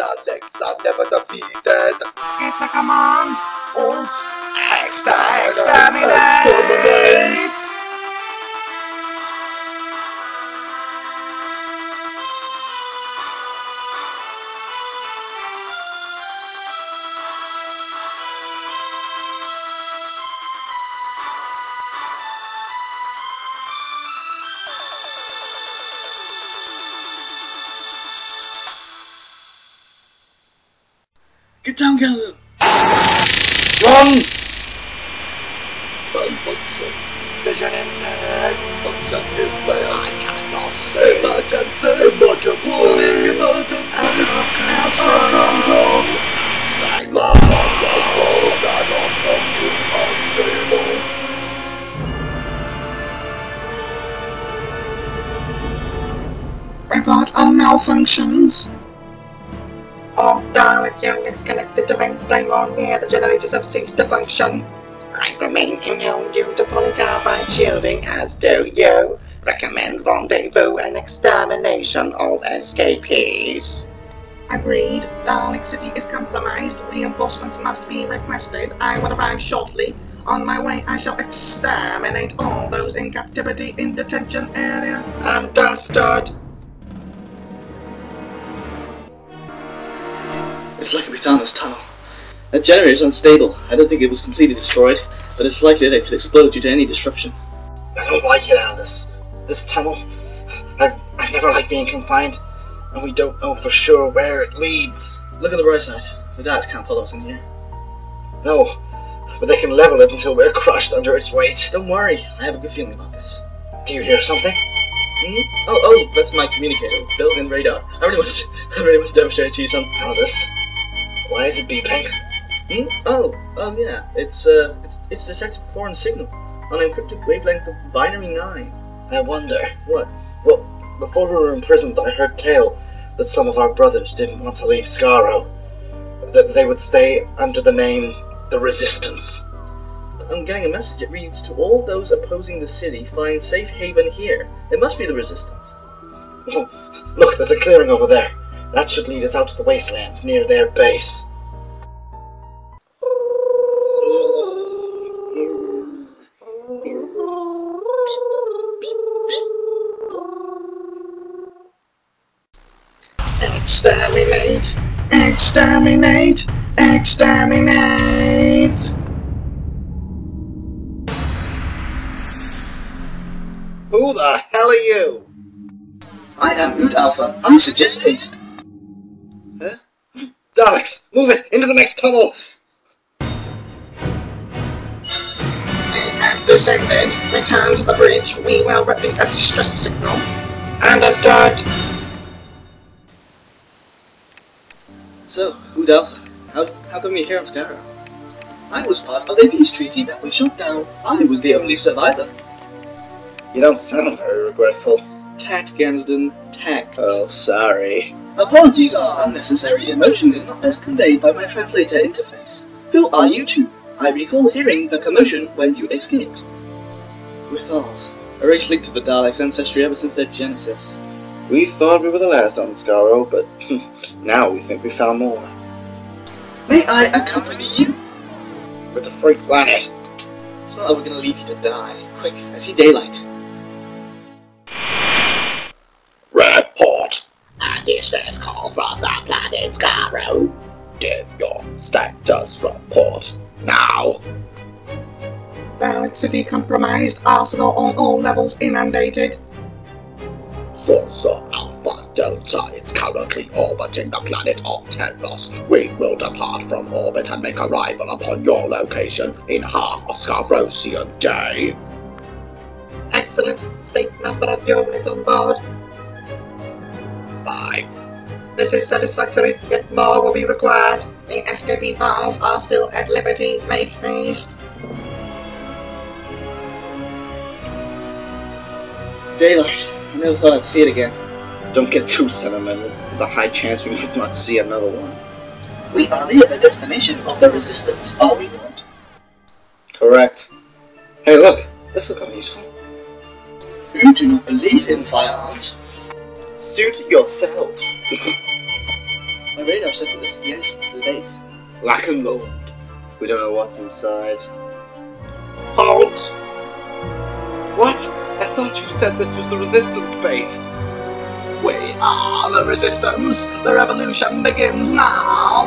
Daleks are never defeated. Give the command. Alt. Extra, exterminate. Exterminate. Get down, Galileo! Run! Malfunction. Vision impaired. Function impaired. I cannot see. Emergency. Emergency. Warning, emergency. Out of control. Unstable. Out of control. Cannot compute. Unstable. Report on malfunctions. All Dalek units connected to mainframe on near the generators have ceased to function. I remain immune due to polycarbide shielding, as do you. Recommend rendezvous and extermination of escapees. Agreed. Dalek City is compromised. Reinforcements must be requested. I will arrive shortly. On my way, I shall exterminate all those in captivity in detention area. Understood. It's lucky we found this tunnel. That generator's unstable. I don't think it was completely destroyed, but it's likely that it could explode due to any disruption. I don't like it, Alice. This tunnel. I've, I've never liked being confined, and we don't know for sure where it leads. Look at the bright side. The Daleks can't follow us in here. No, but they can level it until we're crushed under its weight. Don't worry, I have a good feeling about this. Do you hear something? Hmm? Oh, oh, that's my communicator. Built-in radar. I really want to, I really want to demonstrate to you something. Alice, why is it beeping? Hmm? Oh, oh yeah. It's uh, it's it's detected foreign signal on an encrypted wavelength of binary nine. I wonder. What? Well, before we were imprisoned, I heard tale that some of our brothers didn't want to leave Skaro. That they would stay under the name the Resistance. I'm getting a message. It reads to all those opposing the city, find safe haven here. It must be the resistance. Look, there's a clearing over there. That should lead us out to the wastelands near their base. Exterminate! Exterminate! Exterminate! Who the hell are you? I am Ood Alpha. I suggest haste. Huh? Daleks, move it into the next tunnel. We have descended. Return to the bridge. We will repeat a distress signal. Understood. So, Ood Alpha, how, how come you're here on Skaro? I was part of a peace treaty that was shot down. I was the only survivor. You don't sound very regretful. Tact, Ganadon, tact. Oh, sorry. Apologies are unnecessary. Emotion is not best conveyed by my translator interface. Who are you two? I recall hearing the commotion when you escaped. We're Thals, a race linked to the Daleks' ancestry ever since their genesis. We thought we were the last on Skaro, but now we think we found more. May I accompany you? It's a free planet. It's not like we're gonna leave you to die. Quick, I see daylight. Report. A distress call from the planet Skaro. Give your status report. Now. Dalek City compromised. Arsenal on all levels inundated. Forza Alpha Delta is currently orbiting the planet of Telos. We will depart from orbit and make arrival upon your location in half a Skarosian day. Excellent. State number of units on board. Is satisfactory, yet more will be required. The escapee files are still at liberty. Make haste. Daylight. I never thought I'd see it again. Don't get too sentimental. There's a high chance we might not see another one. We are near the destination of the Resistance, are we not? Correct. Hey, look. This will come useful. You do not believe in firearms. Suit yourself. My radar Scarrow says that this is the entrance to the base. Lack and load. We don't know what's inside. Halt! What? I thought you said this was the resistance base. We are the resistance. The revolution begins now.